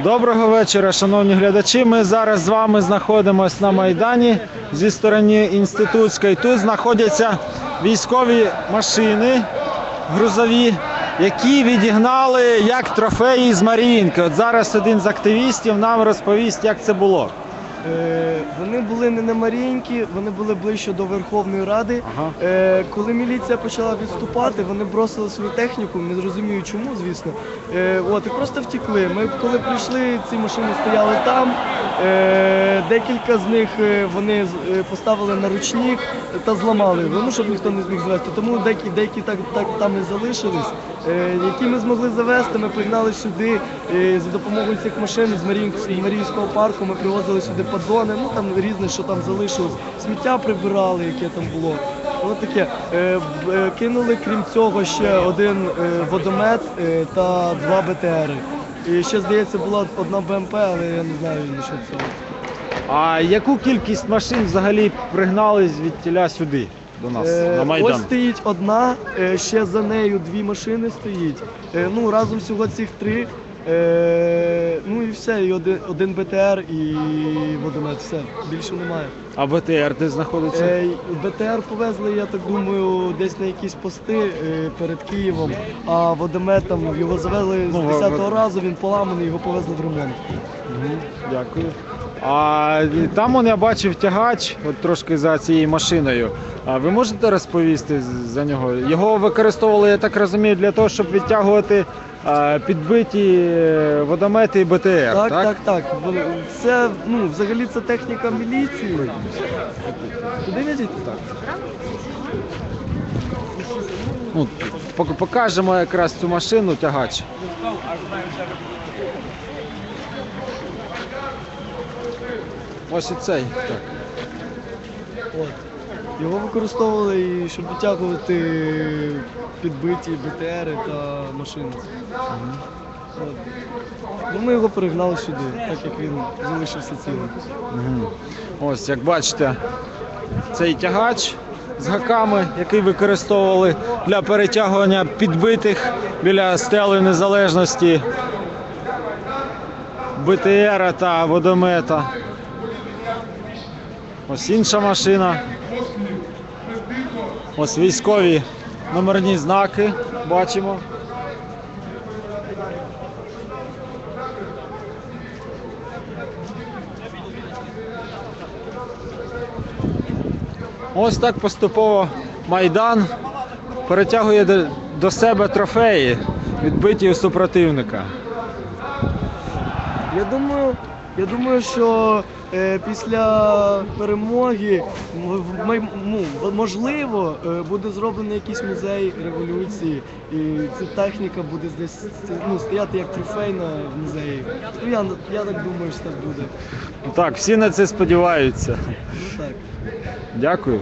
Доброго вечора, шановні глядачі. Ми зараз з вами знаходимося на Майдані зі сторони інститутської. Тут знаходяться військові машини грузові, які відігнали як трофеї з Маріїнки. От зараз один з активістів нам розповість, як це було. Е, Вони були не на Маріїнки, вони були ближче до Верховної Ради. Ага. Е, Коли міліція почала відступати, вони бросили свою техніку, не розумію чому, звісно. Е, От, і просто втекли. Ми коли прийшли, ці машини стояли там. Е, Декілька з них вони поставили на ручник та зламали ну щоб ніхто не зміг звести. Тому деякі, деякі так, так там і залишились. Е, Які ми змогли завести, ми пригнали сюди е, за допомогою цих машин з Маріїнського, з парку. Ми привозили сюди поддони, ну там різне, що там залишилось. Сміття прибирали, яке там було. Ось таке. Е, Кинули крім цього ще один водомет та два БТРи. І ще, здається, була одна БМП, але я не знаю що цього. А яку кількість машин взагалі пригнали звідтіля сюди до нас Е, на Майдан? Ось стоїть одна, е, ще за нею дві машини стоїть. Е, Ну, разом всього цих три. Е, Ну і все, і один, один БТР і водомет. Все, більше немає. А БТР де знаходиться? Е, БТР повезли, я так думаю, десь на якісь пости е, перед Києвом, а водомет там його завезли з Ну, 10-го ви- разу, він поламаний, його повезли в ремонт. Мгм, Дякую. А там он я бачив тягач, от трошки за цією машиною. А ви можете розповісти за нього? Його використовували, я так розумію, для того, щоб відтягувати а, підбиті е, водомети і БТР. Так, так? так, так. Це ну, взагалі це техніка міліції. Туди везіть? Так. Ну, покажемо якраз цю машину тягач. Ось і цей. Так. От. Його використовували і щоб витягувати підбиті БТРи та машини. От. Ну, ми його перегнали сюди, так як він залишився цілим. Мгм. Ось, як бачите, цей тягач з гаками, який використовували для перетягування підбитих біля стели незалежності БТР та водомета. Ось інша машина. Ось військові номерні знаки бачимо. Ось так поступово Майдан перетягує до, себе трофеї, відбиті у супротивника. Я думаю, я думаю, що е, після перемоги в май- ну, можливо е, буде зроблений якийсь музей революції, і ця техніка буде десь ну, стояти як трофейна в музеї. Ну я, я так думаю, що так буде. Так, всі на це сподіваються. Ну так. Дякую.